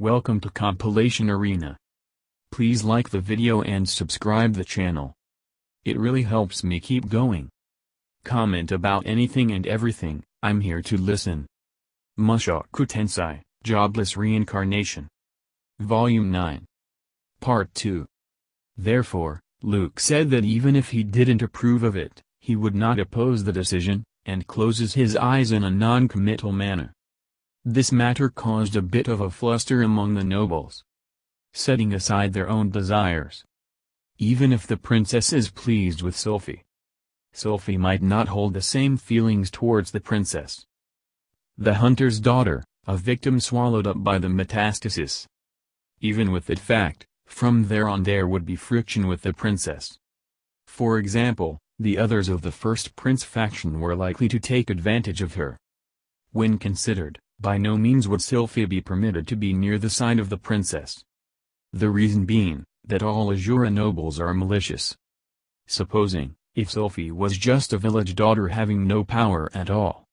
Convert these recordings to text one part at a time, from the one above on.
Welcome to Compilation Arena. Please like the video and subscribe the channel. It really helps me keep going. Comment about anything and everything, I'm here to listen. Mushoku Tensei, Jobless Reincarnation. Volume 9. Part 2. Therefore, Luke said that even if he didn't approve of it, he would not oppose the decision, and closes his eyes in a non-committal manner. This matter caused a bit of a fluster among the nobles. Setting aside their own desires. Even if the princess is pleased with Sophie. Sophie might not hold the same feelings towards the princess. The hunter's daughter, a victim swallowed up by the metastasis. Even with that fact, from there on there would be friction with the princess. For example, the others of the first prince faction were likely to take advantage of her. When considered, by no means would Sylphia be permitted to be near the side of the princess. The reason being, that all Asura nobles are malicious. Supposing, if Sophie was just a village daughter having no power at all.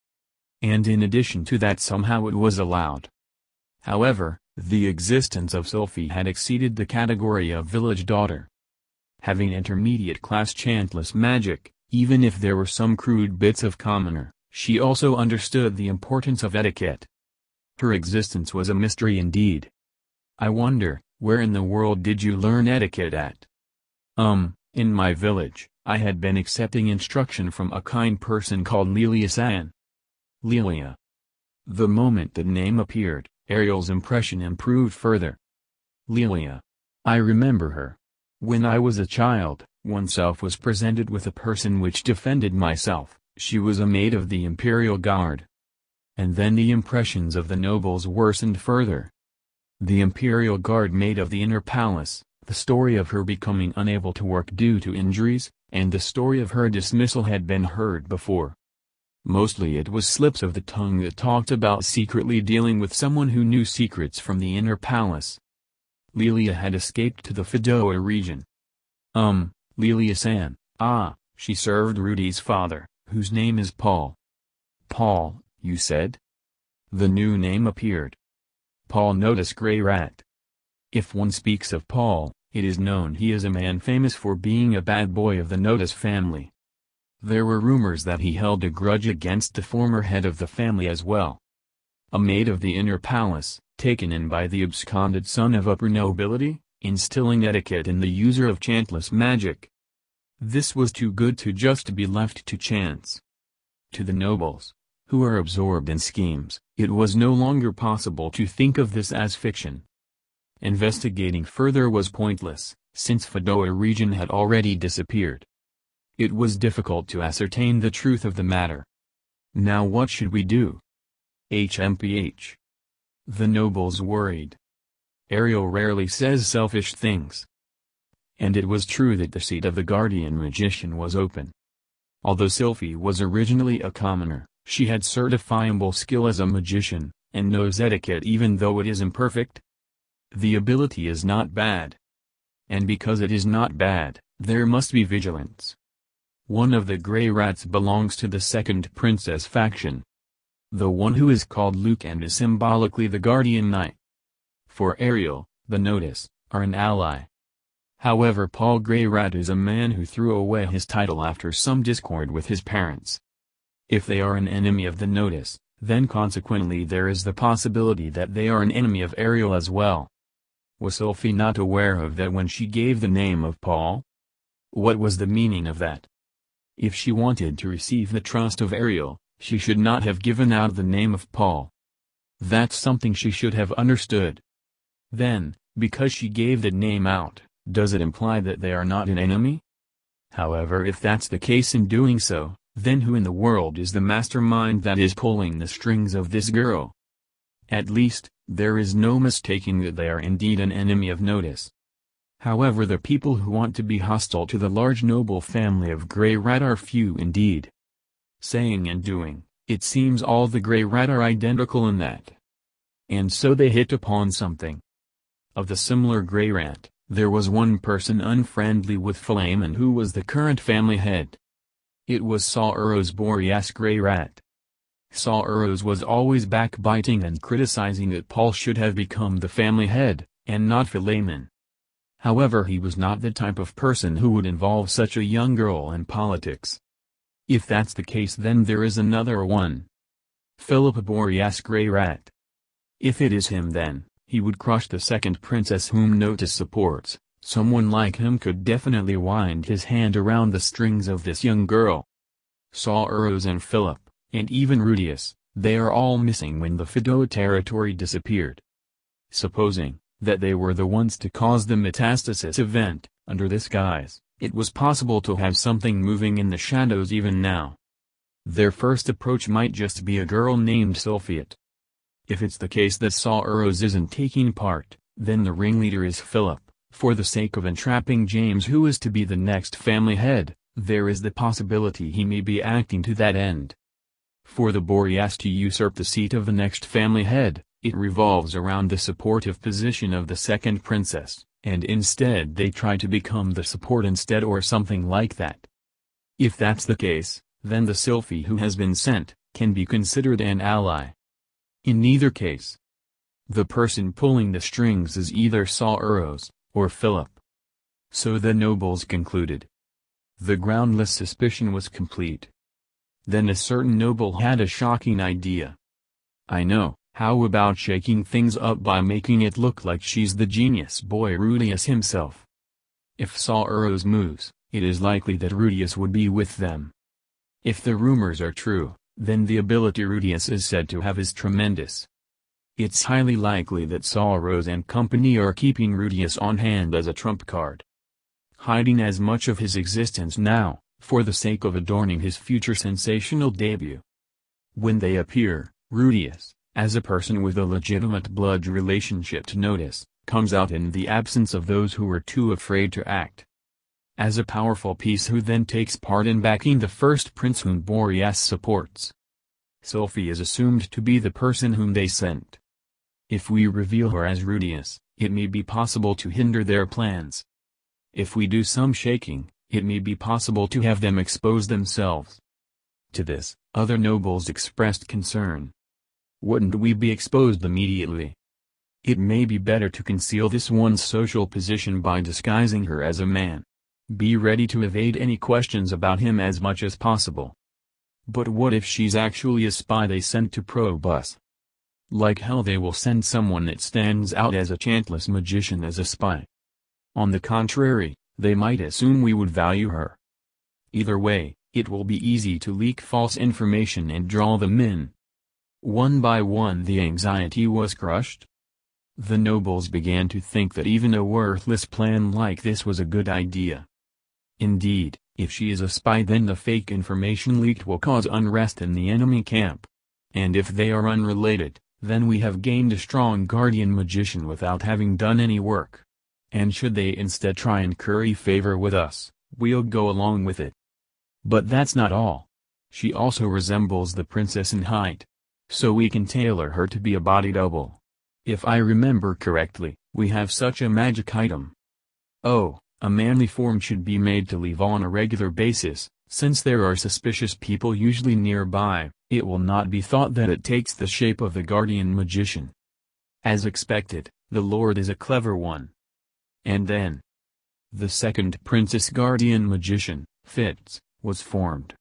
And in addition to that somehow it was allowed. However, the existence of Sophie had exceeded the category of village daughter. Having intermediate class chantless magic, even if there were some crude bits of commoner, she also understood the importance of etiquette. Her existence was a mystery indeed. I wonder, where in the world did you learn etiquette at? Um, in my village, I had been accepting instruction from a kind person called Lilia-san. Lilia. The moment the name appeared, Ariel's impression improved further. Lilia. I remember her. When I was a child, oneself was presented with a person which defended myself, she was a maid of the Imperial Guard. And then the impressions of the nobles worsened further. The Imperial Guard maid of the Inner Palace, the story of her becoming unable to work due to injuries, and the story of her dismissal had been heard before. Mostly it was slips of the tongue that talked about secretly dealing with someone who knew secrets from the Inner Palace. Lilia had escaped to the Fittoa region. Um, Lilia-san, ah, she served Rudy's father, whose name is Paul. Paul, you said? The new name appeared. Paul Notos Greyrat. If one speaks of Paul, it is known he is a man famous for being a bad boy of the Notos family. There were rumors that he held a grudge against the former head of the family as well. A maid of the inner palace, taken in by the absconded son of upper nobility, instilling etiquette in the user of chantless magic. This was too good to just be left to chance. To the nobles, who are absorbed in schemes, it was no longer possible to think of this as fiction. Investigating further was pointless, since Fittoa region had already disappeared. It was difficult to ascertain the truth of the matter. Now what should we do? HMPH. The nobles worried. Ariel rarely says selfish things. And it was true that the seat of the guardian magician was open. Although Sylphie was originally a commoner, she had certifiable skill as a magician, and knows etiquette even though it is imperfect. The ability is not bad. And because it is not bad, there must be vigilance. One of the Greyrats belongs to the second princess faction. The one who is called Luke and is symbolically the guardian knight. For Ariel, the Notos, are an ally. However Paul Greyrat is a man who threw away his title after some discord with his parents. If they are an enemy of the Notos, then consequently there is the possibility that they are an enemy of Ariel as well. Was Sophie not aware of that when she gave the name of Paul? What was the meaning of that? If she wanted to receive the trust of Ariel, she should not have given out the name of Paul. That's something she should have understood. Then, because she gave the name out, does it imply that they are not an enemy? However if that's the case in doing so, then who in the world is the mastermind that is pulling the strings of this girl? At least, there is no mistaking that they are indeed an enemy of Notos. However the people who want to be hostile to the large noble family of Greyrat are few indeed. Saying and doing, it seems all the Greyrat are identical in that. And so they hit upon something. Of the similar Greyrat, there was one person unfriendly with Pilemon who was the current family head. It was Sauros Boreas Greyrat. Saul Eros was always backbiting and criticizing that Paul should have become the family head, and not Pilemon. However he was not the type of person who would involve such a young girl in politics. If that's the case then there is another one. Philip Boreas Greyrat. If it is him then, he would crush the second princess whom Notos supports, someone like him could definitely wind his hand around the strings of this young girl. Sauros and Philip, and even Rudeus, they are all missing when the Fittoa territory disappeared. Supposing, that they were the ones to cause the metastasis event, under this guise, it was possible to have something moving in the shadows even now. Their first approach might just be a girl named Sylphiette. If it's the case that Sauros isn't taking part, then the ringleader is Philip, for the sake of entrapping James who is to be the next family head, there is the possibility he may be acting to that end. For the Boreas to usurp the seat of the next family head, it revolves around the supportive position of the second princess, and instead they try to become the support instead or something like that. If that's the case, then the Sylphy who has been sent, can be considered an ally. In neither case, the person pulling the strings is either Sauros, or Philip. So the nobles concluded. The groundless suspicion was complete. Then a certain noble had a shocking idea. I know, how about shaking things up by making it look like she's the genius boy Rudeus himself? If Sauros moves, it is likely that Rudeus would be with them. If the rumors are true, then the ability Rudeus is said to have is tremendous. It's highly likely that Sauros and company are keeping Rudeus on hand as a trump card. Hiding as much of his existence now, for the sake of adorning his future sensational debut. When they appear, Rudeus, as a person with a legitimate blood relationship to Notos, comes out in the absence of those who are too afraid to act. As a powerful piece who then takes part in backing the first prince whom Boreas supports. Sophie is assumed to be the person whom they sent. If we reveal her as Rudeus, it may be possible to hinder their plans. If we do some shaking, it may be possible to have them expose themselves. To this, other nobles expressed concern. Wouldn't we be exposed immediately? It may be better to conceal this one's social position by disguising her as a man. Be ready to evade any questions about him as much as possible. But what if she's actually a spy they sent to probe us? Like hell they will send someone that stands out as a chantless magician as a spy. On the contrary, they might assume we would value her. Either way, it will be easy to leak false information and draw them in. One by one the anxiety was crushed. The nobles began to think that even a worthless plan like this was a good idea. Indeed, if she is a spy then the fake information leaked will cause unrest in the enemy camp. And if they are unrelated, then we have gained a strong guardian magician without having done any work. And should they instead try and curry favor with us, we'll go along with it. But that's not all. She also resembles the princess in height. So we can tailor her to be a body double. If I remember correctly, we have such a magic item. Oh, a manly form should be made to leave on a regular basis, since there are suspicious people usually nearby, it will not be thought that it takes the shape of the guardian magician. As expected, the Lord is a clever one. And then, the second princess guardian magician, Fitz, was formed.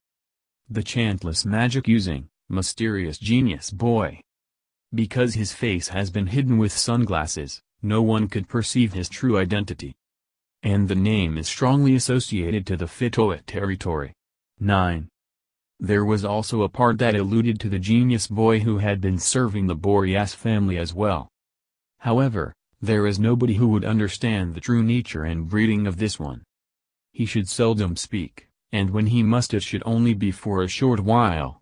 The chantless magic using, mysterious genius boy. Because his face has been hidden with sunglasses, no one could perceive his true identity. And the name is strongly associated to the Fittoa territory. 9. There was also a part that alluded to the genius boy who had been serving the Boreas family as well. However, there is nobody who would understand the true nature and breeding of this one. He should seldom speak, and when he must it should only be for a short while.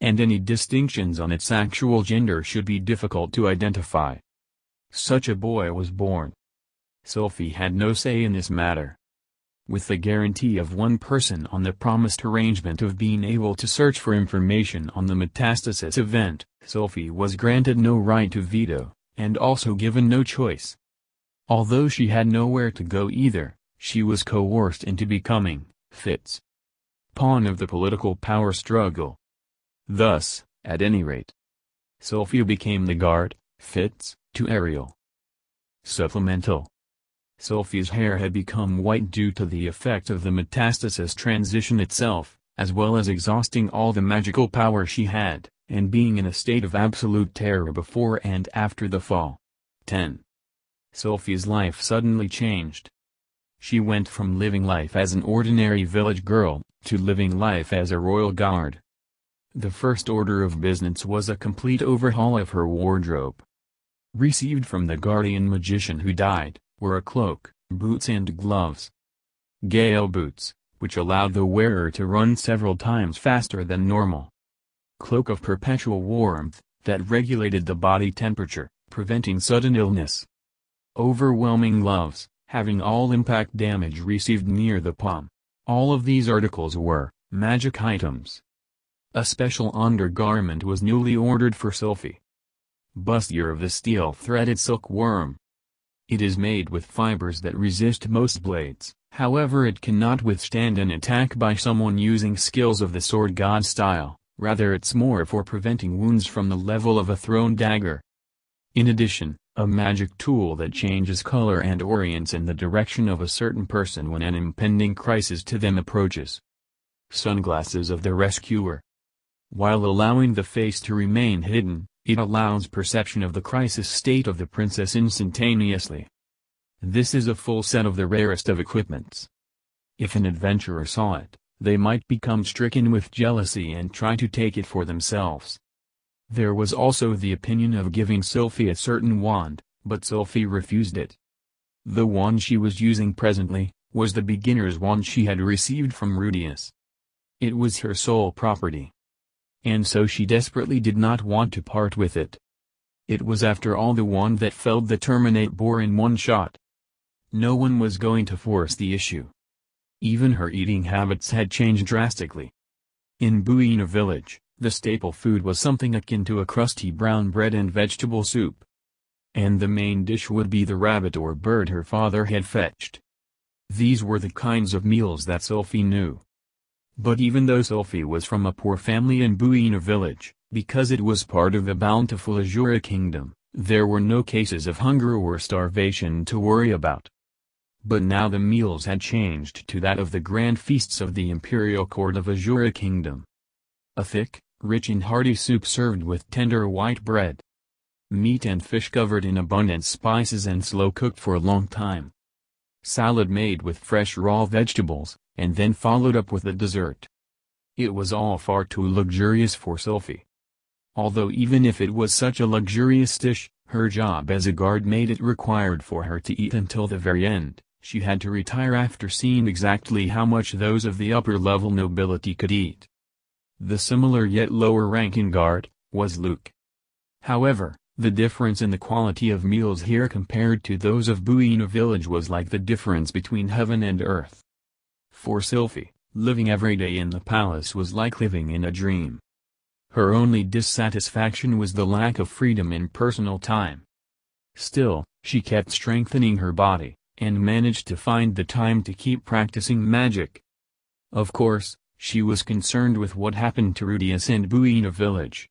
And any distinctions on its actual gender should be difficult to identify. Such a boy was born. Sophie had no say in this matter. With the guarantee of one person on the promised arrangement of being able to search for information on the metastasis event, Sophie was granted no right to veto and also given no choice. Although she had nowhere to go either, she was coerced into becoming, Fitz. Pawn of the political power struggle. Thus, at any rate. Sophia became the guard, Fitz, to Ariel. Supplemental Sophia's hair had become white due to the effect of the metastasis transition itself, as well as exhausting all the magical power she had, and being in a state of absolute terror before and after the fall. 10. Sophie's life suddenly changed. She went from living life as an ordinary village girl, to living life as a royal guard. The first order of business was a complete overhaul of her wardrobe. Received from the guardian magician who died, were a cloak, boots and gloves. Gale boots, which allowed the wearer to run several times faster than normal. Cloak of perpetual warmth, that regulated the body temperature, preventing sudden illness. Overwhelming gloves, having all impact damage received near the palm. All of these articles were magic items. A special undergarment was newly ordered for Sophie. Bustier of the steel-threaded silkworm, it is made with fibers that resist most blades, however it cannot withstand an attack by someone using skills of the sword god style, rather it's more for preventing wounds from the level of a thrown dagger. In addition, a magic tool that changes color and orients in the direction of a certain person when an impending crisis to them approaches. Sunglasses of the rescuer. While allowing the face to remain hidden, it allows perception of the crisis state of the princess instantaneously. This is a full set of the rarest of equipments. If an adventurer saw it, they might become stricken with jealousy and try to take it for themselves. There was also the opinion of giving Sophie a certain wand, but Sophie refused it. The wand she was using presently, was the beginner's wand she had received from Rudeus. It was her sole property and so she desperately did not want to part with it. It was after all the wand that felled the terminate boar in one shot. No one was going to force the issue. Even her eating habits had changed drastically. In Buina village, the staple food was something akin to a crusty brown bread and vegetable soup. And the main dish would be the rabbit or bird her father had fetched. These were the kinds of meals that Sophie knew. But even though Sophie was from a poor family in Buina village, because it was part of the bountiful Asura kingdom, there were no cases of hunger or starvation to worry about. But now the meals had changed to that of the grand feasts of the imperial court of Asura kingdom. A thick, rich and hearty soup served with tender white bread. Meat and fish covered in abundant spices and slow cooked for a long time. Salad made with fresh raw vegetables, and then followed up with a dessert. It was all far too luxurious for Sophie. Although even if it was such a luxurious dish, her job as a guard made it required for her to eat until the very end, she had to retire after seeing exactly how much those of the upper-level nobility could eat. The similar yet lower-ranking guard, was Luke. However, the difference in the quality of meals here compared to those of Buina village was like the difference between heaven and earth. For Sylphie, living every day in the palace was like living in a dream. Her only dissatisfaction was the lack of freedom in personal time. Still, she kept strengthening her body, and managed to find the time to keep practicing magic. Of course, she was concerned with what happened to Rudeus and Buina village.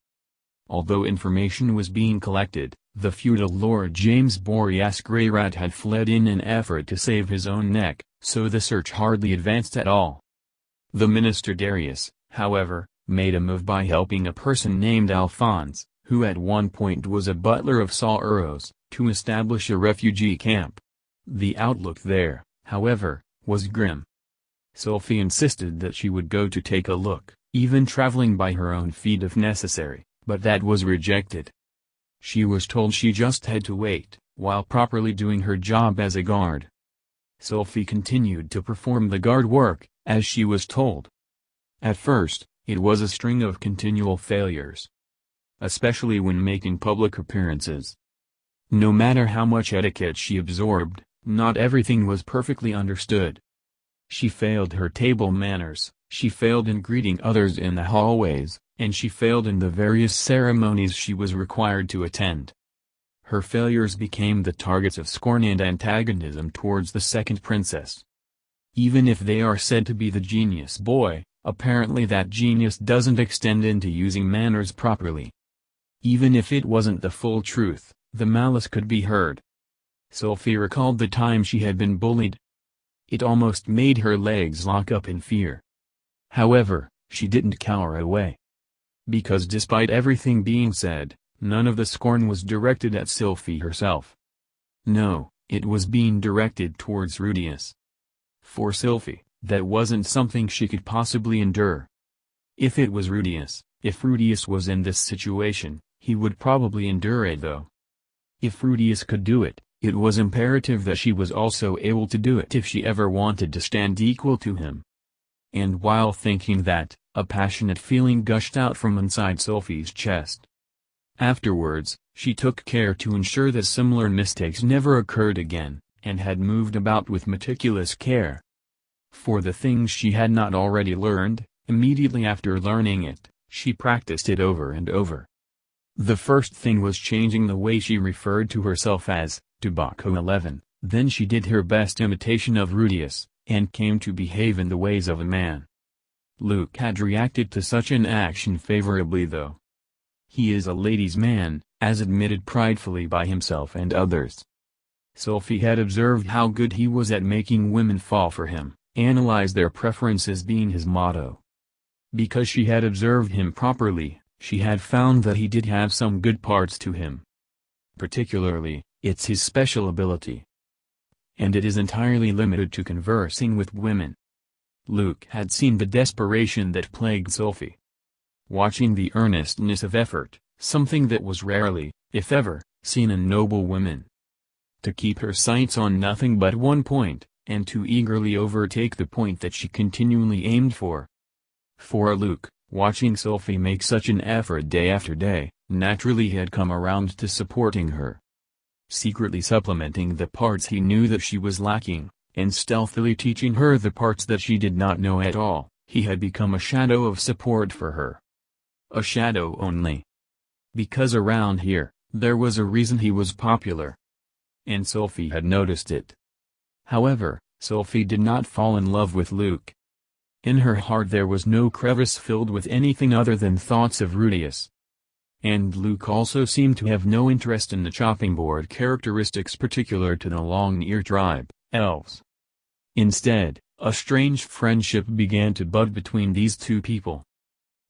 Although information was being collected, the feudal lord James Boreas Greyrat had fled in an effort to save his own neck, so the search hardly advanced at all. The minister Darius, however, made a move by helping a person named Alphonse, who at one point was a butler of Sauros, to establish a refugee camp. The outlook there, however, was grim. Sophie insisted that she would go to take a look, even traveling by her own feet if necessary, but that was rejected. She was told she just had to wait, while properly doing her job as a guard. Sophie continued to perform the guard work, as she was told. At first, it was a string of continual failures. Especially when making public appearances. No matter how much etiquette she absorbed, not everything was perfectly understood. She failed her table manners, she failed in greeting others in the hallways, and she failed in the various ceremonies she was required to attend her failures became the targets of scorn and antagonism towards the second princess. Even if they are said to be the genius boy, apparently that genius doesn't extend into using manners properly. Even if it wasn't the full truth, the malice could be heard. Sophie recalled the time she had been bullied. It almost made her legs lock up in fear. However, she didn't cower away. Because despite everything being said, none of the scorn was directed at Sophie herself. No, it was being directed towards Rudeus. For Sophie, that wasn't something she could possibly endure. If it was Rudeus, if Rudeus was in this situation, he would probably endure it though. If Rudeus could do it, it was imperative that she was also able to do it if she ever wanted to stand equal to him. And while thinking that, a passionate feeling gushed out from inside Sophie's chest. Afterwards, she took care to ensure that similar mistakes never occurred again, and had moved about with meticulous care. For the things she had not already learned, immediately after learning it, she practiced it over and over. The first thing was changing the way she referred to herself as, Tobacco 11, then she did her best imitation of Rudeus, and came to behave in the ways of a man. Luke had reacted to such an action favorably though. He is a ladies' man, as admitted pridefully by himself and others. Sophie had observed how good he was at making women fall for him, analyze their preferences being his motto. Because she had observed him properly, she had found that he did have some good parts to him. Particularly, it's his special ability. And it is entirely limited to conversing with women. Luke had seen the desperation that plagued Sophie. Watching the earnestness of effort, something that was rarely, if ever, seen in noble women. To keep her sights on nothing but one point, and to eagerly overtake the point that she continually aimed for. For Luke, watching Sophie make such an effort day after day, naturally had come around to supporting her. Secretly supplementing the parts he knew that she was lacking, and stealthily teaching her the parts that she did not know at all, he had become a shadow of support for her. A shadow only. Because around here, there was a reason he was popular. And Sophie had noticed it. However, Sophie did not fall in love with Luke. In her heart there was no crevice filled with anything other than thoughts of Rudeus. And Luke also seemed to have no interest in the chopping board characteristics particular to the Long-Ear tribe, elves. Instead, a strange friendship began to bud between these two people.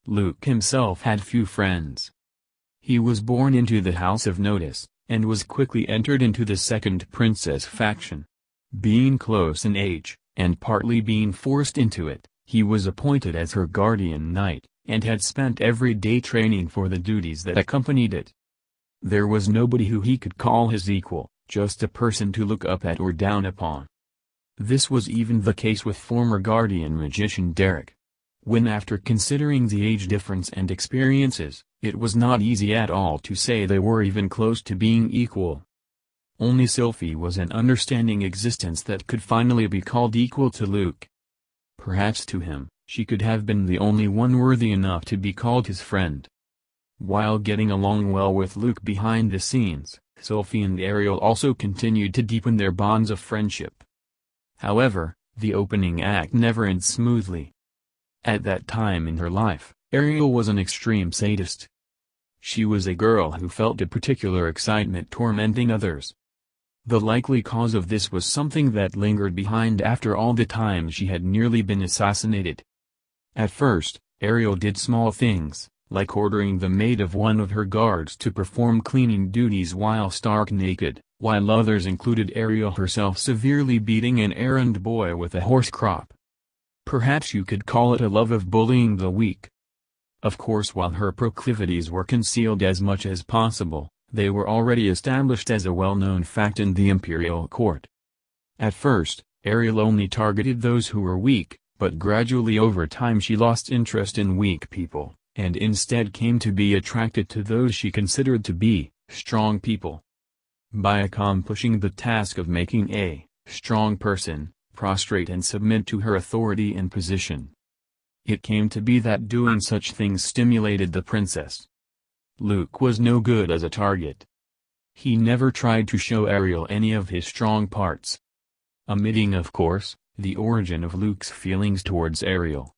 Luke himself had few friends. He was born into the House of Notos, and was quickly entered into the Second Princess faction. Being close in age, and partly being forced into it, he was appointed as her guardian knight, and had spent every day training for the duties that accompanied it. There was nobody who he could call his equal, just a person to look up at or down upon. This was even the case with former guardian magician Derek. When after considering the age difference and experiences, it was not easy at all to say they were even close to being equal. Only Sophie was an understanding existence that could finally be called equal to Luke. Perhaps to him, she could have been the only one worthy enough to be called his friend. While getting along well with Luke behind the scenes, Sophie and Ariel also continued to deepen their bonds of friendship. However, the opening act never ends smoothly. At that time in her life, Ariel was an extreme sadist. She was a girl who felt a particular excitement tormenting others, the likely cause of this was something that lingered behind after all the times she had nearly been assassinated. At first, Ariel did small things, like ordering the maid of one of her guards to perform cleaning duties while stark naked, while others included Ariel herself severely beating an errand boy with a horse crop. Perhaps you could call it a love of bullying the weak. Of course while her proclivities were concealed as much as possible, they were already established as a well-known fact in the imperial court. At first, Ariel only targeted those who were weak, but gradually over time she lost interest in weak people, and instead came to be attracted to those she considered to be, strong people. By accomplishing the task of making a strong person, prostrate and submit to her authority and position. It came to be that doing such things stimulated the princess, Luke was no good as a target. He never tried to show Ariel any of his strong parts. Omitting of course, the origin of Luke's feelings towards Ariel.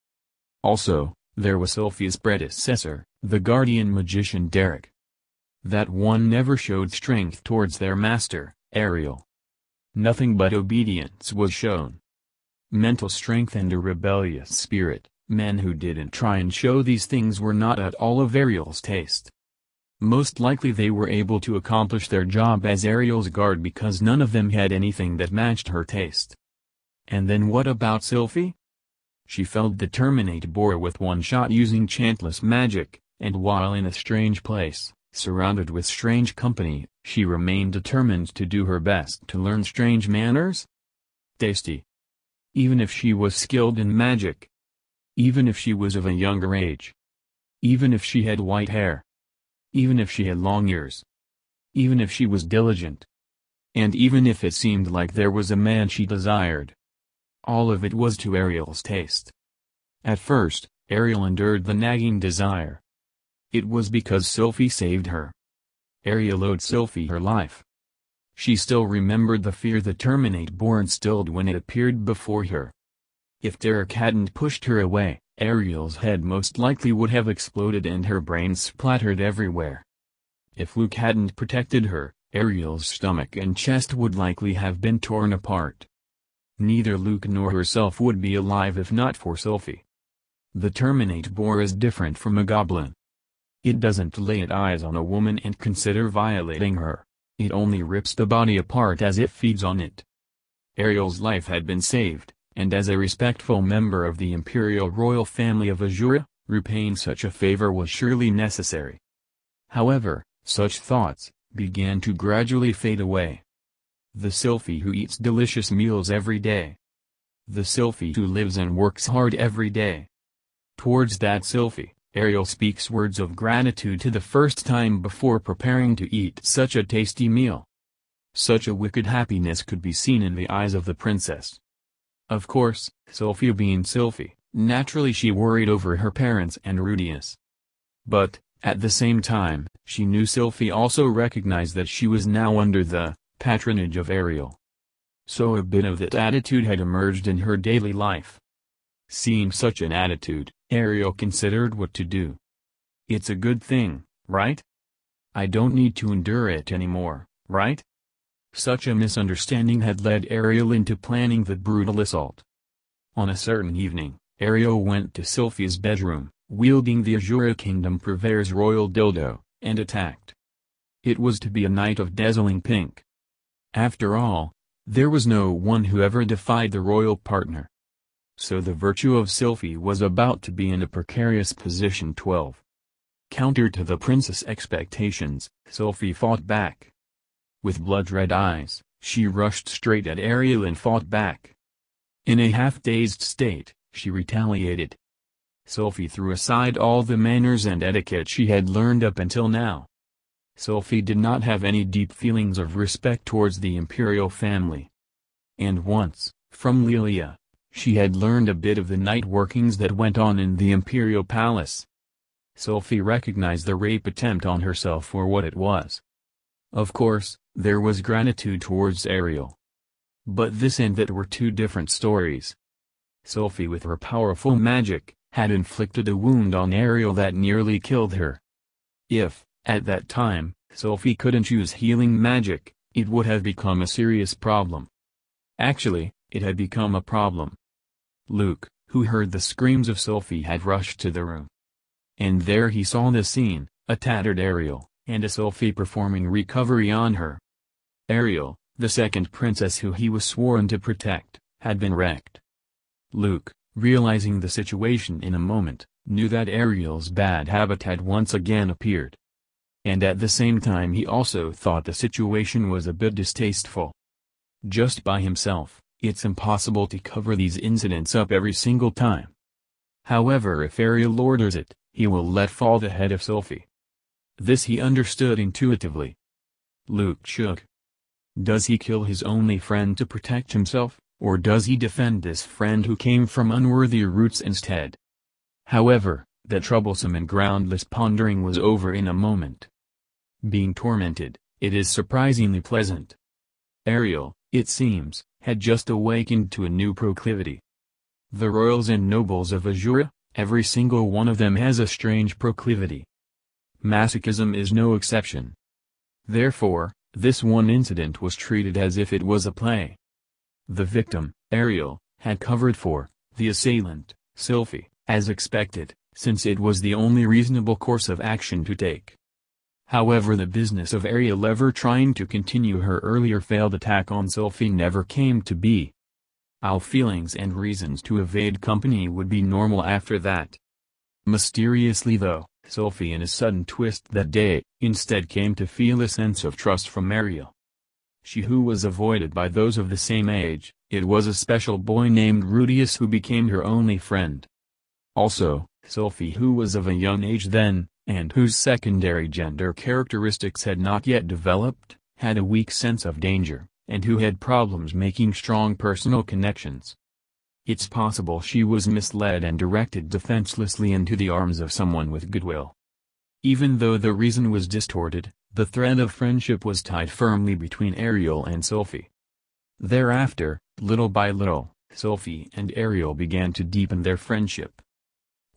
Also, there was Sylphie's predecessor, the guardian magician Derek. That one never showed strength towards their master, Ariel. Nothing but obedience was shown. Mental strength and a rebellious spirit, men who didn't try and show these things were not at all of Ariel's taste. Most likely they were able to accomplish their job as Ariel's guard because none of them had anything that matched her taste. And then what about Sylphie? She felled the Terminate boar with one shot using chantless magic, and while in a strange place, surrounded with strange company, she remained determined to do her best to learn strange manners? Tasty. Even if she was skilled in magic. Even if she was of a younger age. Even if she had white hair even if she had long ears. Even if she was diligent. And even if it seemed like there was a man she desired. All of it was to Ariel's taste. At first, Ariel endured the nagging desire. It was because Sophie saved her. Ariel owed Sophie her life. She still remembered the fear the Terminate boar instilled when it appeared before her. If Derek hadn't pushed her away, Ariel's head most likely would have exploded and her brains splattered everywhere. If Luke hadn't protected her, Ariel's stomach and chest would likely have been torn apart. Neither Luke nor herself would be alive if not for Sophie. The Terminate boar is different from a goblin. It doesn't lay its eyes on a woman and consider violating her. It only rips the body apart as it feeds on it. Ariel's life had been saved, and as a respectful member of the imperial royal family of Asura, repaying such a favor was surely necessary. However, such thoughts, began to gradually fade away. The Sylphie who eats delicious meals every day. The Sylphie who lives and works hard every day. Towards that Sylphie, Ariel speaks words of gratitude to the first time before preparing to eat such a tasty meal. Such a wicked happiness could be seen in the eyes of the princess. Of course, Sylphie being Sylphie, naturally she worried over her parents and Rudeus. But, at the same time, she knew Sylphie also recognized that she was now under the patronage of Ariel. So a bit of that attitude had emerged in her daily life. Seeing such an attitude, Ariel considered what to do. It's a good thing, right? I don't need to endure it anymore, right? Such a misunderstanding had led Ariel into planning the brutal assault. On a certain evening, Ariel went to Sylphie's bedroom, wielding the Asura Kingdom Purveyor's royal dildo, and attacked. It was to be a night of dazzling pink. After all, there was no one who ever defied the royal partner. So the virtue of Sylphie was about to be in a precarious position 12. Counter to the princess' expectations, Sylphie fought back. With blood-red eyes, she rushed straight at Ariel and fought back. In a half-dazed state, she retaliated. Sylphie threw aside all the manners and etiquette she had learned up until now. Sylphie did not have any deep feelings of respect towards the imperial family. And once, from Lilia, she had learned a bit of the night workings that went on in the imperial palace. Sophie recognized the rape attempt on herself for what it was. Of course, there was gratitude towards Ariel. But this and that were two different stories. Sophie with her powerful magic, had inflicted a wound on Ariel that nearly killed her. If, at that time, Sophie couldn't use healing magic, it would have become a serious problem. Actually, it had become a problem. Luke, who heard the screams of Sophie had rushed to the room. And there he saw the scene, a tattered Ariel, and a Sophie performing recovery on her. Ariel, the second princess who he was sworn to protect, had been wrecked. Luke, realizing the situation in a moment, knew that Ariel's bad habit had once again appeared. And at the same time he also thought the situation was a bit distasteful. Just by himself, it's impossible to cover these incidents up every single time. However if Ariel orders it, he will let fall the head of Sylphie. This he understood intuitively. Luke shook. Does he kill his only friend to protect himself, or does he defend this friend who came from unworthy roots instead? However, the troublesome and groundless pondering was over in a moment. Being tormented, it is surprisingly pleasant. Ariel, it seems, had just awakened to a new proclivity. The royals and nobles of Asura, every single one of them has a strange proclivity. Masochism is no exception. Therefore, this one incident was treated as if it was a play. The victim, Ariel, had covered for, the assailant, Sylphie, as expected, since it was the only reasonable course of action to take. However the business of Ariel ever trying to continue her earlier failed attack on Sophie never came to be. Our feelings and reasons to evade company would be normal after that. Mysteriously though, Sophie in a sudden twist that day, instead came to feel a sense of trust from Ariel. She who was avoided by those of the same age, it was a special boy named Rudeus who became her only friend. Also, Sophie who was of a young age then, and whose secondary gender characteristics had not yet developed, had a weak sense of danger, and who had problems making strong personal connections. It's possible she was misled and directed defenselessly into the arms of someone with goodwill. Even though the reason was distorted, the thread of friendship was tied firmly between Ariel and Sophie. Thereafter, little by little, Sophie and Ariel began to deepen their friendship.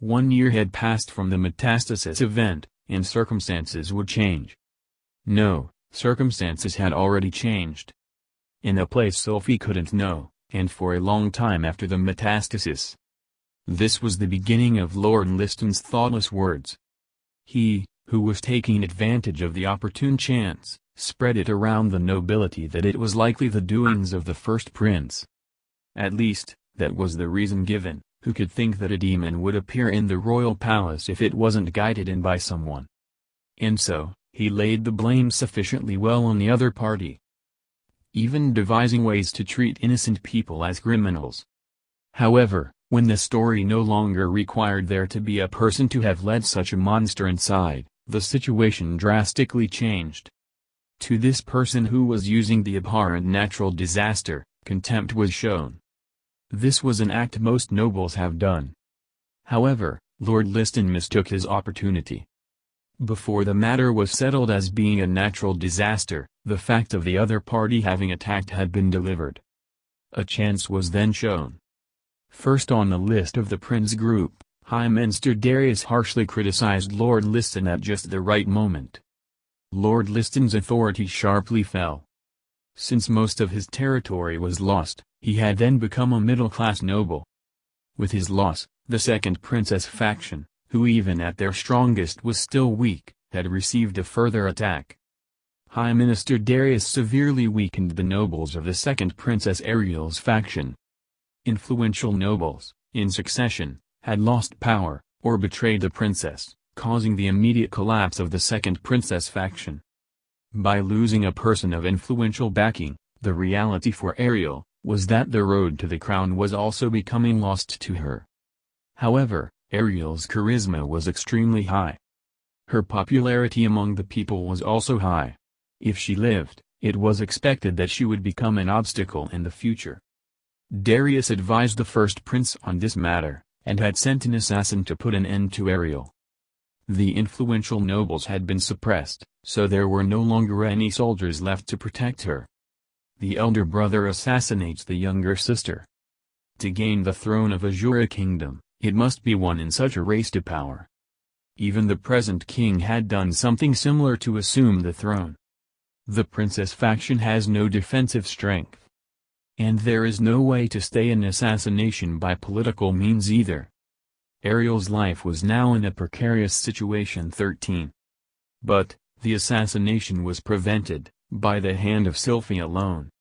One year had passed from the metastasis event, and circumstances would change. No, circumstances had already changed. In a place Sophie couldn't know, and for a long time after the metastasis. This was the beginning of Lord Liston's thoughtless words. He, who was taking advantage of the opportune chance, spread it around the nobility that it was likely the doings of the first prince. At least, that was the reason given, who could think that a demon would appear in the royal palace if it wasn't guided in by someone. And so, he laid the blame sufficiently well on the other party, even devising ways to treat innocent people as criminals. However, when the story no longer required there to be a person to have led such a monster inside, the situation drastically changed. To this person who was using the abhorrent natural disaster, contempt was shown. This was an act most nobles have done. However, Lord Liston mistook his opportunity. Before the matter was settled as being a natural disaster, the fact of the other party having attacked had been delivered. A chance was then shown. First on the list of the Prince group, High Minister Darius harshly criticized Lord Liston at just the right moment. Lord Liston's authority sharply fell. Since most of his territory was lost, he had then become a middle-class noble. With his loss, the second princess faction, who even at their strongest was still weak, had received a further attack. High Minister Darius severely weakened the nobles of the second Princess Ariel's faction. Influential nobles, in succession, had lost power, or betrayed the princess, causing the immediate collapse of the second princess faction. By losing a person of influential backing, the reality for Ariel, was that the road to the crown was also becoming lost to her. However, Ariel's charisma was extremely high. Her popularity among the people was also high. If she lived, it was expected that she would become an obstacle in the future. Darius advised the first prince on this matter, and had sent an assassin to put an end to Ariel. The influential nobles had been suppressed, so there were no longer any soldiers left to protect her. The elder brother assassinates the younger sister. To gain the throne of Asura kingdom, it must be won in such a race to power. Even the present king had done something similar to assume the throne. The princess faction has no defensive strength. And there is no way to stay an assassination by political means either. Ariel's life was now in a precarious situation 13. But, the assassination was prevented, by the hand of Sylphie alone.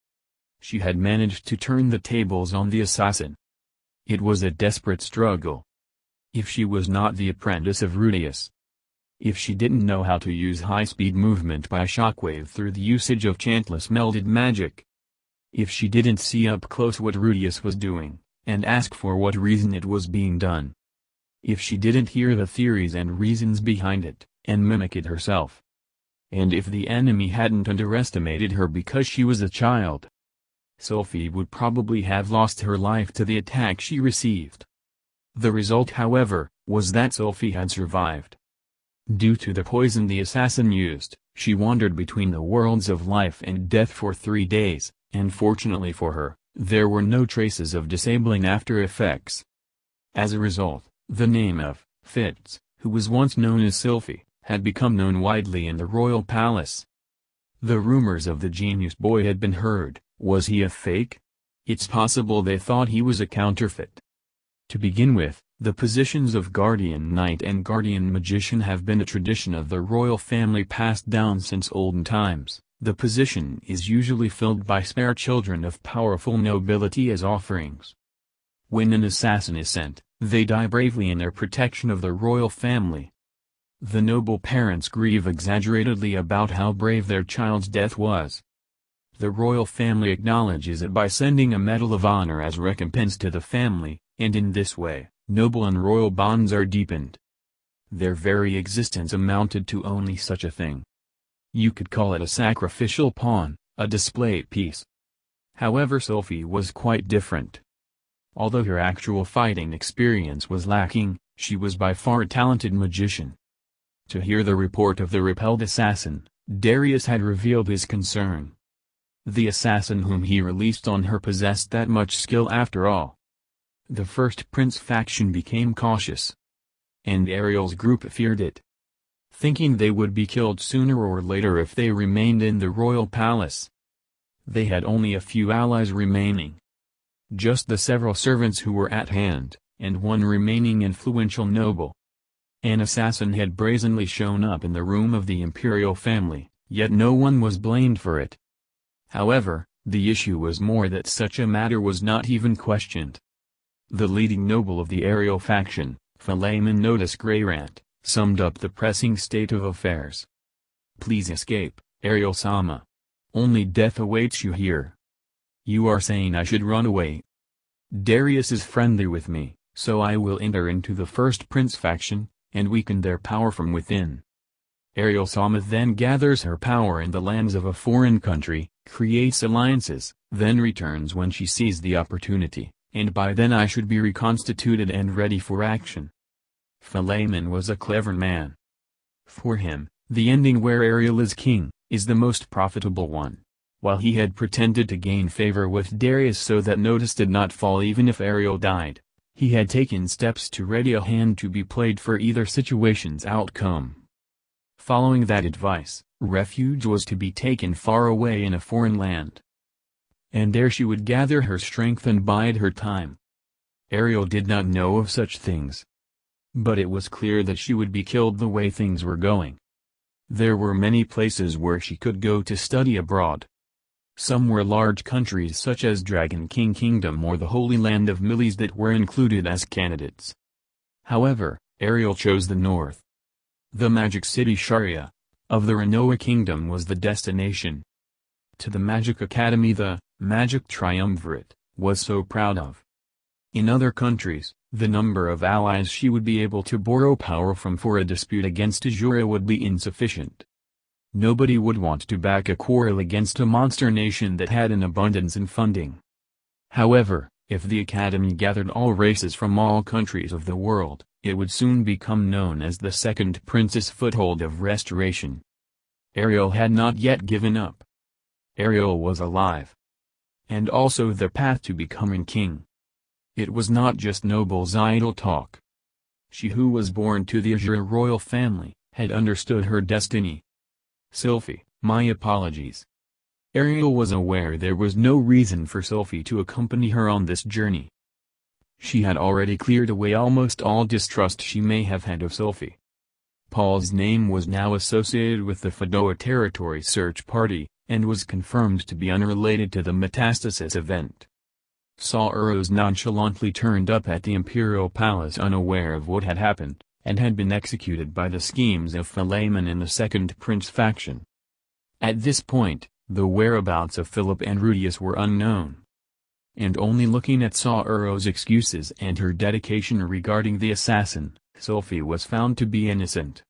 She had managed to turn the tables on the assassin. It was a desperate struggle. If she was not the apprentice of Rudeus. If she didn't know how to use high-speed movement by shockwave through the usage of chantless melded magic. If she didn't see up close what Rudeus was doing, and ask for what reason it was being done. If she didn't hear the theories and reasons behind it, and mimic it herself. And if the enemy hadn't underestimated her because she was a child. Sylphie would probably have lost her life to the attack she received. The result however, was that Sophie had survived. Due to the poison the assassin used, she wandered between the worlds of life and death for three days, and fortunately for her, there were no traces of disabling after effects. As a result, The name of Fitz, who was once known as Sylphie, had become known widely in the royal palace. The rumors of the genius boy had been heard, was he a fake? It's possible they thought he was a counterfeit. To begin with, the positions of guardian knight and guardian magician have been a tradition of the royal family passed down since olden times. The position is usually filled by spare children of powerful nobility as offerings. When an assassin is sent, they die bravely in their protection of the royal family. The noble parents grieve exaggeratedly about how brave their child's death was. The royal family acknowledges it by sending a medal of honor as recompense to the family, and in this way, noble and royal bonds are deepened. Their very existence amounted to only such a thing. You could call it a sacrificial pawn, a display piece. However Sophie was quite different. Although her actual fighting experience was lacking, she was by far a talented magician. To hear the report of the repelled assassin, Darius had revealed his concern. The assassin whom he released on her possessed that much skill after all. The first prince faction became cautious. And Ariel's group feared it. Thinking they would be killed sooner or later if they remained in the royal palace. They had only a few allies remaining. Just the several servants who were at hand, and one remaining influential noble. An assassin had brazenly shown up in the room of the imperial family, yet no one was blamed for it. However, the issue was more that such a matter was not even questioned. The leading noble of the Ariel faction, Philemon Notos Greyrat, summed up the pressing state of affairs. Please escape, Ariel Sama. Only death awaits you here. You are saying I should run away. Darius is friendly with me, so I will enter into the first prince faction, and weaken their power from within. Ariel Sama then gathers her power in the lands of a foreign country, creates alliances, then returns when she sees the opportunity and by then I should be reconstituted and ready for action. Philemon was a clever man. For him, the ending where Ariel is king, is the most profitable one. While he had pretended to gain favor with Darius so that notice did not fall even if Ariel died, he had taken steps to ready a hand to be played for either situation's outcome. Following that advice, refuge was to be taken far away in a foreign land and there she would gather her strength and bide her time. Ariel did not know of such things. But it was clear that she would be killed the way things were going. There were many places where she could go to study abroad. Some were large countries such as Dragon King Kingdom or the Holy Land of Millis that were included as candidates. However, Ariel chose the north. The magic city Sharia, of the Ranoa Kingdom was the destination. To the Magic Academy the Magic Triumvirate, was so proud of. In other countries, the number of allies she would be able to borrow power from for a dispute against Asura would be insufficient. Nobody would want to back a quarrel against a monster nation that had an abundance in funding. However, if the Academy gathered all races from all countries of the world, it would soon become known as the Second Princess Foothold of Restoration. Ariel had not yet given up. Ariel was alive and also the path to becoming king. It was not just Noble's idle talk. She who was born to the Asura royal family, had understood her destiny. Sylphie, my apologies. Ariel was aware there was no reason for Sylphie to accompany her on this journey. She had already cleared away almost all distrust she may have had of Sophie. Paul's name was now associated with the Fittoa Territory Search Party, and was confirmed to be unrelated to the metastasis event. Sauros nonchalantly turned up at the imperial palace unaware of what had happened, and had been executed by the schemes of Philemon and the second prince faction. At this point, the whereabouts of Philip and Rudeus were unknown. And only looking at Sauros's excuses and her dedication regarding the assassin, Sophie was found to be innocent.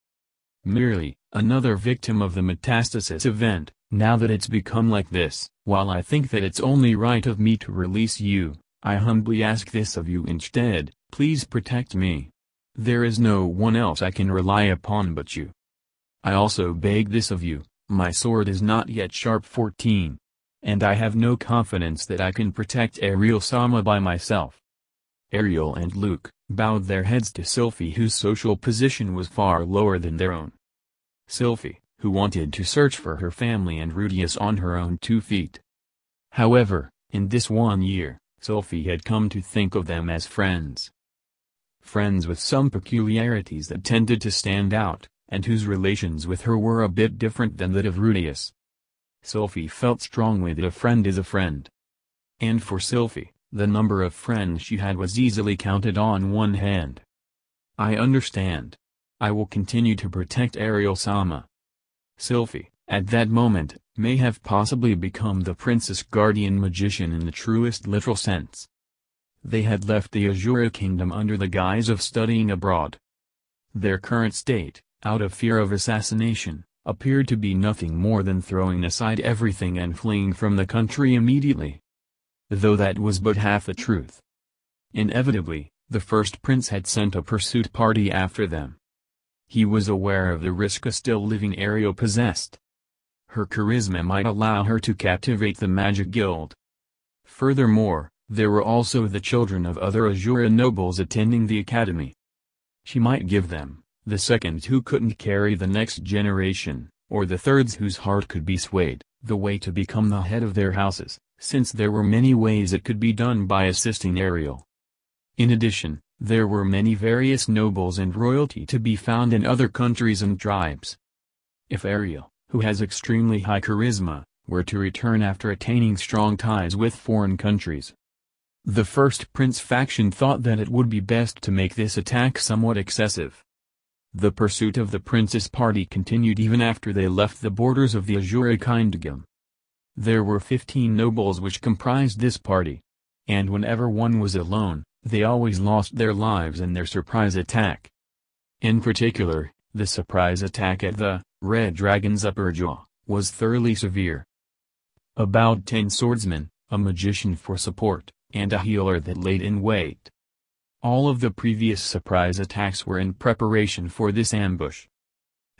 Merely, another victim of the metastasis event, now that it's become like this, while I think that it's only right of me to release you, I humbly ask this of you instead, please protect me. There is no one else I can rely upon but you. I also beg this of you, my sword is not yet sharp 14. And I have no confidence that I can protect Ariel Sama by myself. Ariel and Luke, bowed their heads to Sylphie whose social position was far lower than their own. Sylphie, who wanted to search for her family and Rudeus on her own two feet. However, in this one year, Sylphie had come to think of them as friends. Friends with some peculiarities that tended to stand out, and whose relations with her were a bit different than that of Rudeus. Sylphie felt strongly that a friend is a friend. And for Sylphie, the number of friends she had was easily counted on one hand. I understand. I will continue to protect Ariel Sama. Sylphie, at that moment, may have possibly become the princess guardian magician in the truest literal sense. They had left the Asura kingdom under the guise of studying abroad. Their current state, out of fear of assassination, appeared to be nothing more than throwing aside everything and fleeing from the country immediately. Though that was but half the truth. Inevitably, the first prince had sent a pursuit party after them. He was aware of the risk a still living Ariel possessed. Her charisma might allow her to captivate the Magic Guild. Furthermore, there were also the children of other Asura nobles attending the academy. She might give them, the seconds who couldn't carry the next generation, or the thirds whose heart could be swayed, the way to become the head of their houses, since there were many ways it could be done by assisting Ariel. In addition, there were many various nobles and royalty to be found in other countries and tribes. If Ariel, who has extremely high charisma, were to return after attaining strong ties with foreign countries. The first prince faction thought that it would be best to make this attack somewhat excessive. The pursuit of the princess party continued even after they left the borders of the Asura Kingdom. There were fifteen nobles which comprised this party. And whenever one was alone, they always lost their lives in their surprise attack. In particular, the surprise attack at the Red Dragon's upper jaw was thoroughly severe. About ten swordsmen, a magician for support, and a healer that laid in wait, all of the previous surprise attacks were in preparation for this ambush.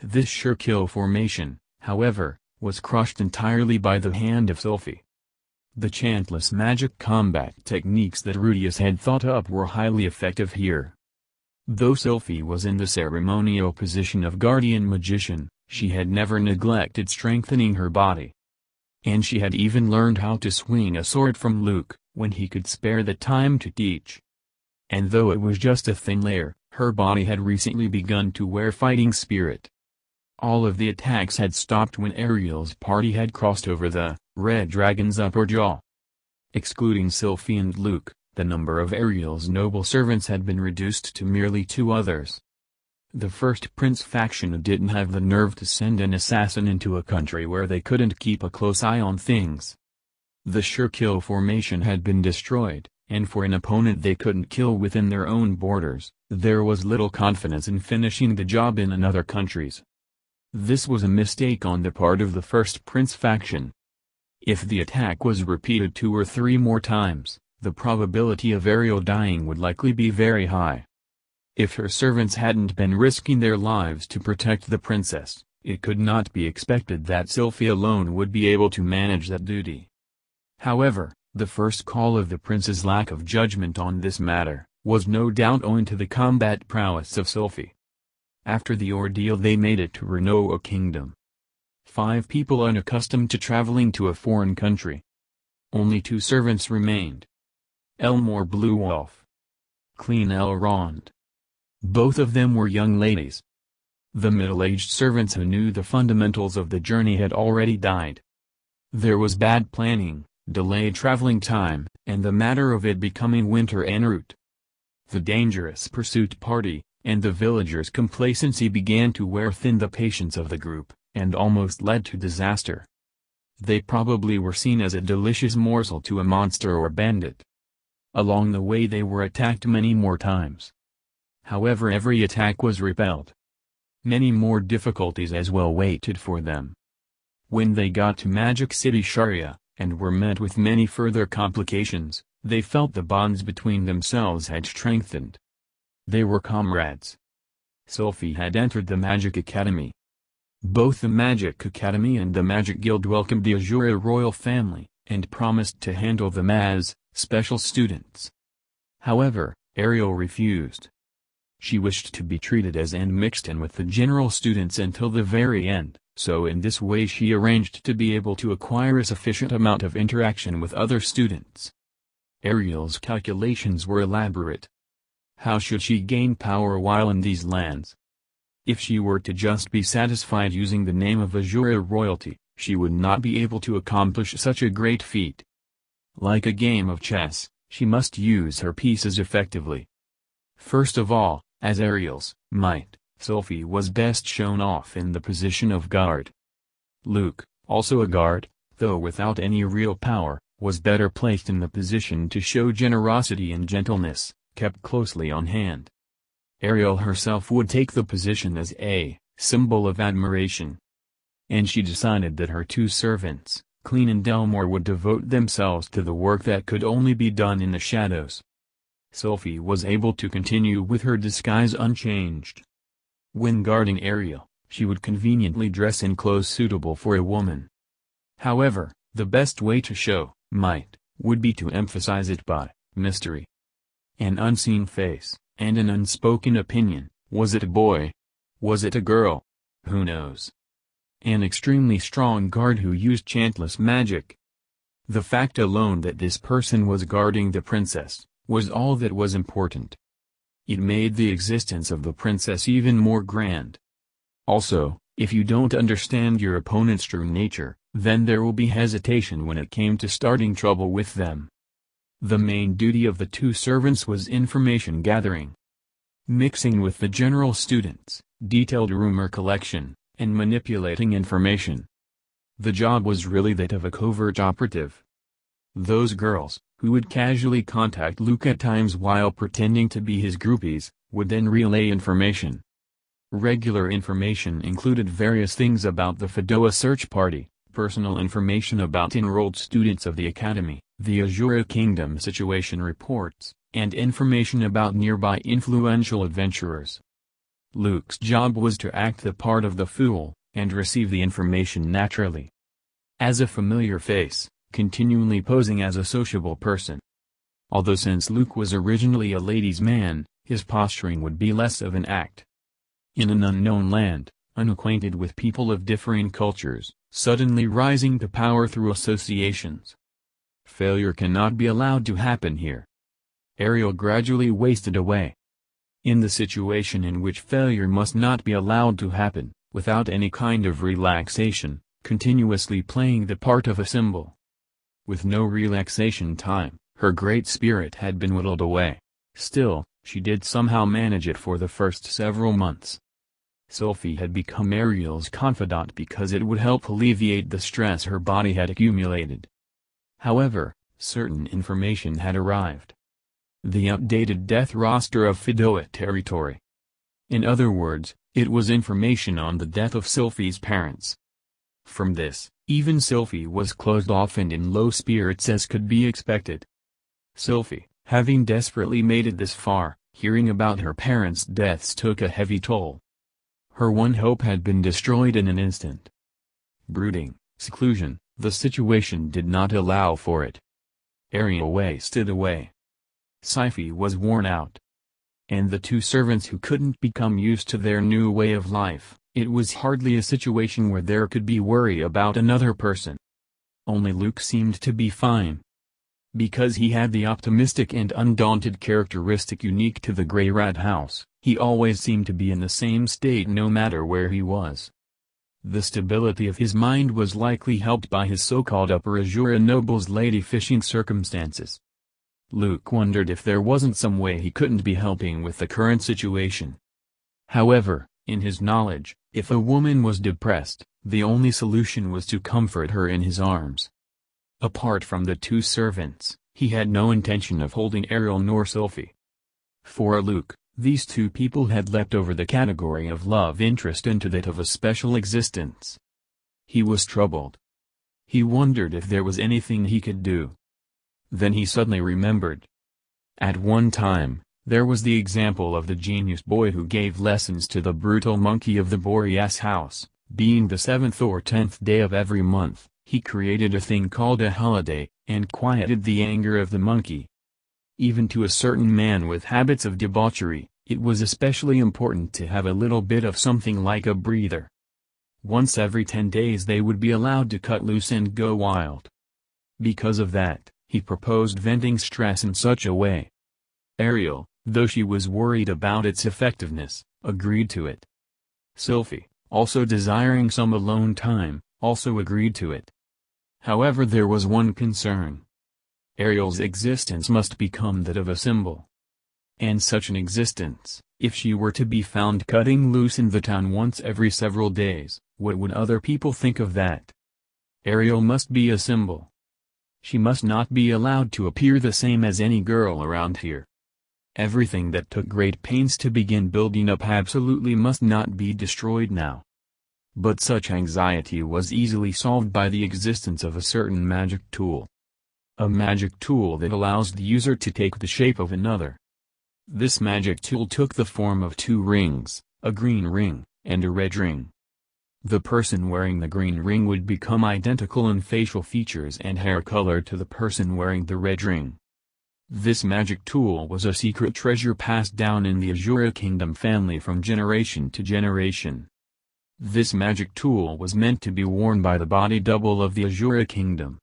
This sure kill formation, however, was crushed entirely by the hand of Sylphie. The chantless magic combat techniques that Rudeus had thought up were highly effective here. Though Sylphie was in the ceremonial position of guardian magician, she had never neglected strengthening her body. And she had even learned how to swing a sword from Luke, when he could spare the time to teach and though it was just a thin layer, her body had recently begun to wear fighting spirit. All of the attacks had stopped when Ariel's party had crossed over the Red Dragon's upper jaw. Excluding Sylphie and Luke, the number of Ariel's noble servants had been reduced to merely two others. The first prince faction didn't have the nerve to send an assassin into a country where they couldn't keep a close eye on things. The sure kill formation had been destroyed, and for an opponent they couldn't kill within their own borders, there was little confidence in finishing the job in another countries. This was a mistake on the part of the first prince faction. If the attack was repeated two or three more times, the probability of Ariel dying would likely be very high. If her servants hadn't been risking their lives to protect the princess, it could not be expected that Sylphie alone would be able to manage that duty. However, the first call of the prince's lack of judgment on this matter, was no doubt owing to the combat prowess of Sylphie. After the ordeal they made it to Ranoa Kingdom. Five people unaccustomed to traveling to a foreign country. Only two servants remained. Elmore Bluewolf. Klein Elrod. Both of them were young ladies. The middle-aged servants who knew the fundamentals of the journey had already died. There was bad planning, delayed traveling time, and the matter of it becoming winter en route. The dangerous pursuit party, and the villagers' complacency began to wear thin the patience of the group, and almost led to disaster. They probably were seen as a delicious morsel to a monster or bandit. Along the way they were attacked many more times. However every attack was repelled. Many more difficulties as well waited for them. When they got to Magic City Sharia, and were met with many further complications, they felt the bonds between themselves had strengthened. They were comrades. Sophie had entered the Magic Academy. Both the Magic Academy and the Magic Guild welcomed the Asura royal family, and promised to handle them as special students. However, Ariel refused. She wished to be treated as and mixed in with the general students until the very end, so in this way she arranged to be able to acquire a sufficient amount of interaction with other students. Ariel's calculations were elaborate. How should she gain power while in these lands? If she were to just be satisfied using the name of Asura royalty, she would not be able to accomplish such a great feat. Like a game of chess, she must use her pieces effectively. First of all, as Ariel's might, Sylphie was best shown off in the position of guard. Luke, also a guard, though without any real power, was better placed in the position to show generosity and gentleness, kept closely on hand. Ariel herself would take the position as a symbol of admiration. And she decided that her two servants, Clean and Delmore would devote themselves to the work that could only be done in the shadows. Sylphie was able to continue with her disguise unchanged. When guarding Ariel, she would conveniently dress in clothes suitable for a woman. However, the best way to show might would be to emphasize it by mystery. An unseen face, and an unspoken opinion, was it a boy? Was it a girl? Who knows? An extremely strong guard who used chantless magic. The fact alone that this person was guarding the princess, was all that was important. It made the existence of the princess even more grand. Also, if you don't understand your opponent's true nature, then there will be hesitation when it came to starting trouble with them. The main duty of the two servants was information gathering. Mixing with the general students, detailed rumor collection, and manipulating information. The job was really that of a covert operative. Those girls, who would casually contact Luke at times while pretending to be his groupies, would then relay information. Regular information included various things about the Fittoa search party, personal information about enrolled students of the academy, the Asura Kingdom situation reports, and information about nearby influential adventurers. Luke's job was to act the part of the fool, and receive the information naturally. As a familiar face, continually posing as a sociable person. Although since Luke was originally a ladies' man, his posturing would be less of an act. In an unknown land, unacquainted with people of differing cultures, suddenly rising to power through associations. Failure cannot be allowed to happen here. Ariel gradually wasted away. In the situation in which failure must not be allowed to happen, without any kind of relaxation, continuously playing the part of a symbol. With no relaxation time, her great spirit had been whittled away. Still, she did somehow manage it for the first several months. Sophie had become Ariel's confidant because it would help alleviate the stress her body had accumulated. However, certain information had arrived. The updated death roster of Fittoa territory. In other words, it was information on the death of Sophie's parents. From this, even Sophie was closed off and in low spirits as could be expected. Sophie, having desperately made it this far, hearing about her parents' deaths took a heavy toll. Her one hope had been destroyed in an instant. Brooding, seclusion, the situation did not allow for it. Ariel wasted away. Sylphie was worn out. And the two servants who couldn't become used to their new way of life, it was hardly a situation where there could be worry about another person. Only Luke seemed to be fine. Because he had the optimistic and undaunted characteristic unique to the Greyrat House, he always seemed to be in the same state no matter where he was. The stability of his mind was likely helped by his so-called Upper Asura noble's lady fishing circumstances. Luke wondered if there wasn't some way he couldn't be helping with the current situation. However, in his knowledge, if a woman was depressed, the only solution was to comfort her in his arms. Apart from the two servants, he had no intention of holding Ariel nor Sylphie. For Luke, these two people had leapt over the category of love interest into that of a special existence. He was troubled. He wondered if there was anything he could do. Then he suddenly remembered. At one time, there was the example of the genius boy who gave lessons to the brutal monkey of the Boreas house, being the seventh or tenth day of every month, he created a thing called a holiday, and quieted the anger of the monkey. even to a certain man with habits of debauchery, it was especially important to have a little bit of something like a breather. Once every ten days they would be allowed to cut loose and go wild. Because of that, he proposed venting stress in such a way. Ariel, though she was worried about its effectiveness, agreed to it. Sophie, also desiring some alone time, also agreed to it. However there was one concern. Ariel's existence must become that of a symbol. And such an existence, if she were to be found cutting loose in the town once every several days, what would other people think of that? Ariel must be a symbol. She must not be allowed to appear the same as any girl around here. Everything that took great pains to begin building up absolutely must not be destroyed now. But such anxiety was easily solved by the existence of a certain magic tool. A magic tool that allows the user to take the shape of another. This magic tool took the form of two rings, a green ring, and a red ring. The person wearing the green ring would become identical in facial features and hair color to the person wearing the red ring. This magic tool was a secret treasure passed down in the Asura Kingdom family from generation to generation. This magic tool was meant to be worn by the body double of the Asura Kingdom.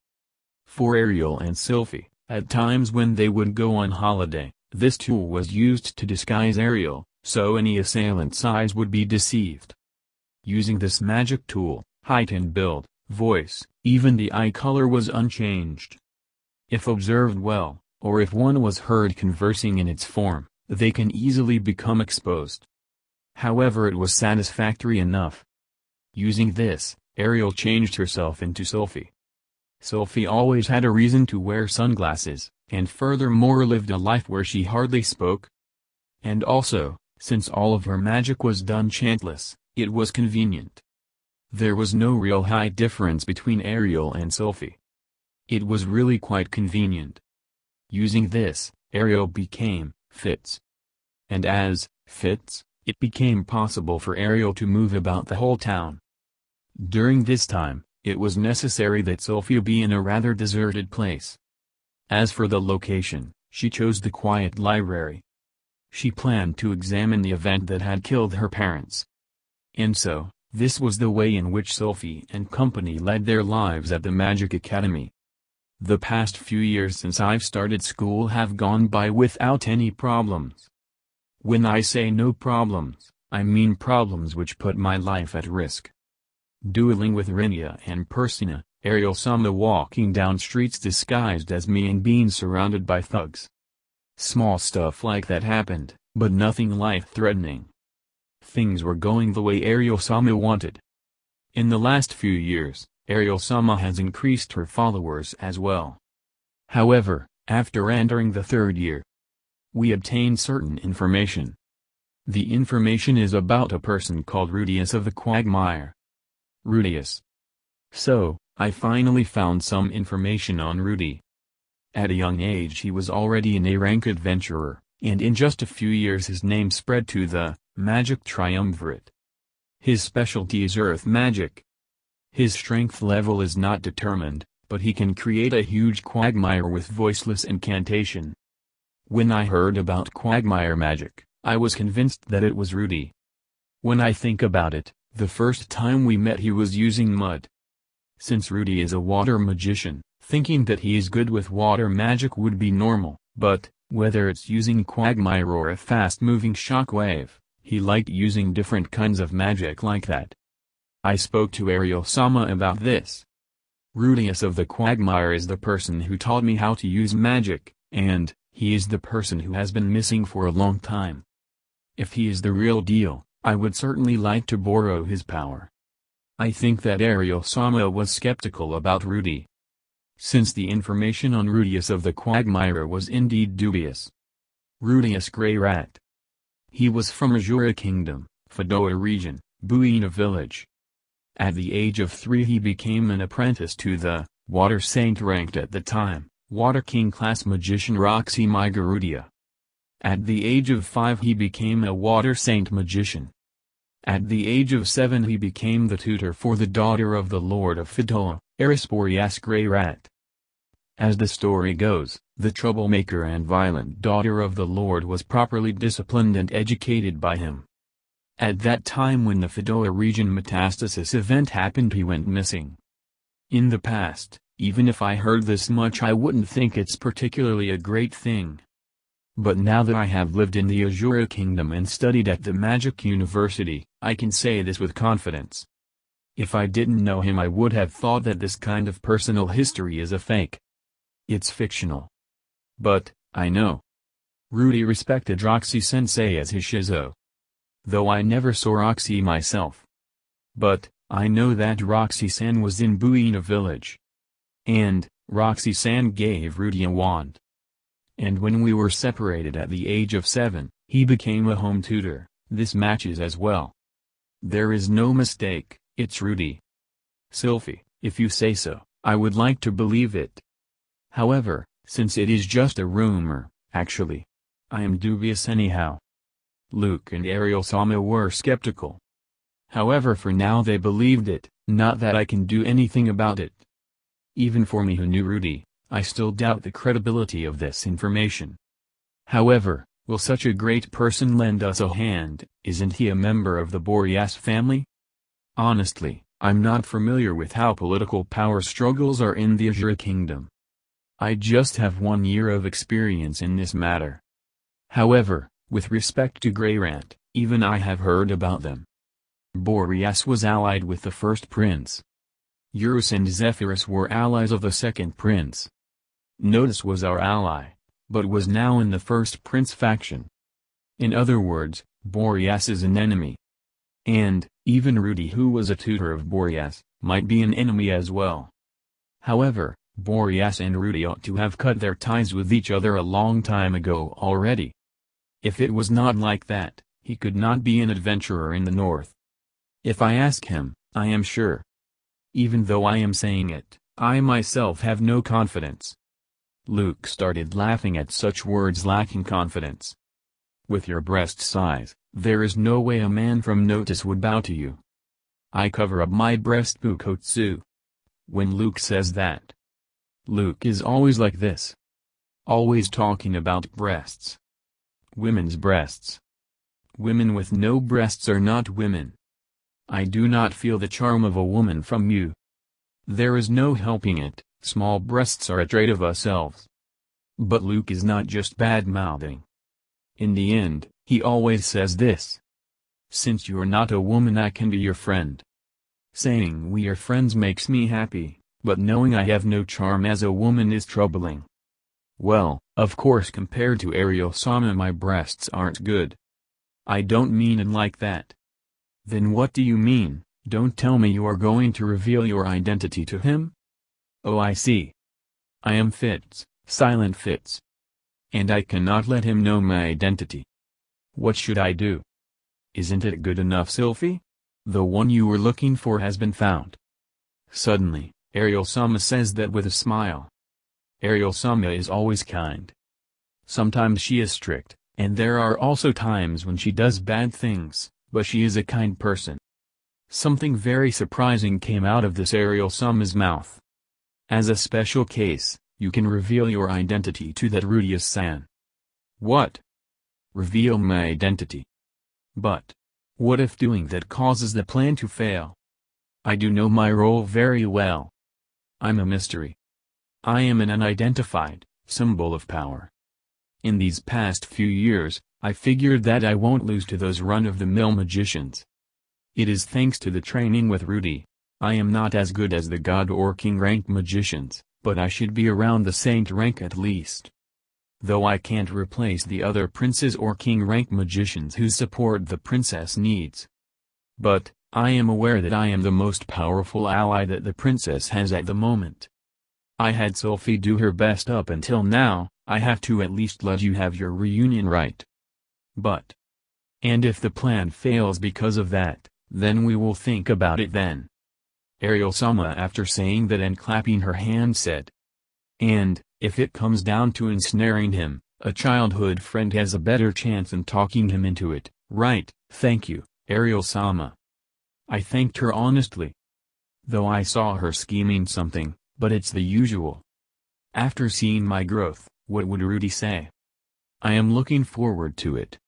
For Ariel and Sylphie, at times when they would go on holiday, this tool was used to disguise Ariel, so any assailant's eyes would be deceived. Using this magic tool, height and build, voice, even the eye color was unchanged. If observed well, or if one was heard conversing in its form, they can easily become exposed. However it was satisfactory enough. Using this, Ariel changed herself into Sophie. Sophie always had a reason to wear sunglasses, and furthermore lived a life where she hardly spoke. And also, since all of her magic was done chantless, it was convenient. There was no real high difference between Ariel and Sophie. It was really quite convenient. Using this, Ariel became Fitz. And as Fitz, it became possible for Ariel to move about the whole town. During this time, it was necessary that Sylphie be in a rather deserted place. As for the location, she chose the quiet library. She planned to examine the event that had killed her parents. And so, this was the way in which Sylphie and company led their lives at the Magic Academy. The past few years since I've started school have gone by without any problems. When I say no problems, I mean problems which put my life at risk. Dueling with Rinia and Pursena, Ariel Sama walking down streets disguised as me and being surrounded by thugs. Small stuff like that happened, but nothing life-threatening. Things were going the way Ariel Sama wanted. In the last few years, Ariel Sama has increased her followers as well. However, after entering the third year, we obtained certain information. The information is about a person called Rudeus of the Quagmire. Rudeus. So, I finally found some information on Rudy. At a young age he was already an A-rank adventurer, and in just a few years his name spread to the Magic Triumvirate. His specialty is earth magic. His strength level is not determined, but he can create a huge quagmire with voiceless incantation. When I heard about quagmire magic, I was convinced that it was Rudy. When I think about it, the first time we met he was using mud. Since Rudy is a water magician, thinking that he is good with water magic would be normal, but, whether it's using quagmire or a fast-moving shockwave, he liked using different kinds of magic like that. I spoke to Ariel Sama about this. Rudeus of the Quagmire is the person who taught me how to use magic, and, he is the person who has been missing for a long time. If he is the real deal, I would certainly like to borrow his power. I think that Ariel Sama was skeptical about Rudy. Since the information on Rudeus of the Quagmire was indeed dubious. Rudeus Greyrat, he was from Asura Kingdom, Fittoa region, Buena village. At the age of three he became an apprentice to the, Water Saint ranked at the time, Water King class magician Roxy Migurdia. At the age of five he became a Water Saint magician. At the age of seven he became the tutor for the daughter of the Lord of Fittoa, Eris Boreas Greyrat. As the story goes, the troublemaker and violent daughter of the Lord was properly disciplined and educated by him. At that time when the Fittoa region metastasis event happened he went missing. In the past, even if I heard this much I wouldn't think it's particularly a great thing. But now that I have lived in the Asura Kingdom and studied at the Magic University, I can say this with confidence. If I didn't know him I would have thought that this kind of personal history is a fake. It's fictional. But, I know. Rudy respected Roxy-sensei as his shishou. Though I never saw Roxy myself. But, I know that Roxy-san was in Buena village. And, Roxy-san gave Rudy a wand. And when we were separated at the age of seven, he became a home tutor, this matches as well. There is no mistake, it's Rudy. Sylphie, if you say so, I would like to believe it. However, since it is just a rumor, actually. I am dubious anyhow. Luke and Ariel Sama were skeptical. However for now they believed it, not that I can do anything about it. Even for me who knew Rudy, I still doubt the credibility of this information. However, will such a great person lend us a hand, isn't he a member of the Boreas family? Honestly, I'm not familiar with how political power struggles are in the Asura Kingdom. I just have one year of experience in this matter. However, with respect to Greyrat, even I have heard about them. Boreas was allied with the first prince. Eurus and Zephyrus were allies of the second prince. Notos was our ally, but was now in the first prince faction. In other words, Boreas is an enemy. And, even Rudy who was a tutor of Boreas, might be an enemy as well. However, Boreas and Rudy ought to have cut their ties with each other a long time ago already. If it was not like that, he could not be an adventurer in the north. If I ask him, I am sure. Even though I am saying it, I myself have no confidence. Luke started laughing at such words lacking confidence. With your breast size, there is no way a man from Notos would bow to you. I cover up my breast Bukotsu. When Luke says that. Luke is always like this. Always talking about breasts. Women's breasts. Women with no breasts are not women. I do not feel the charm of a woman from you. There is no helping it, small breasts are a trait of us elves. But Luke is not just bad-mouthing. In the end, he always says this. Since you're not a woman I can be your friend. Saying we are friends makes me happy, but knowing I have no charm as a woman is troubling. Well, of course compared to Ariel Sama my breasts aren't good. I don't mean it like that. Then what do you mean, don't tell me you are going to reveal your identity to him? Oh I see. I am Fitz, Silent Fitz. And I cannot let him know my identity. What should I do? Isn't it good enough Sylphie? The one you were looking for has been found. Suddenly, Ariel Sama says that with a smile. Ariel Sama is always kind. Sometimes she is strict, and there are also times when she does bad things but she is a kind person. Something very surprising came out of this Ariel Sama's mouth. As a special case, you can reveal your identity to that Rudeus-san. What? Reveal my identity. But, what if doing that causes the plan to fail? I do know my role very well. I'm a mystery. I am an unidentified, symbol of power. In these past few years, I figured that I won't lose to those run-of-the-mill magicians. It is thanks to the training with Rudy. I am not as good as the god or king rank magicians, but I should be around the saint rank at least. Though I can't replace the other princes or king rank magicians whose support the princess needs. But, I am aware that I am the most powerful ally that the princess has at the moment. I had Sophie do her best up until now, I have to at least let you have your reunion right. But. And if the plan fails because of that, then we will think about it then. Ariel Sama after saying that and clapping her hand said. And, if it comes down to ensnaring him, a childhood friend has a better chance in talking him into it, right, thank you, Ariel Sama. I thanked her honestly. Though I saw her scheming something, but it's the usual. After seeing my growth, what would Rudy say? I am looking forward to it.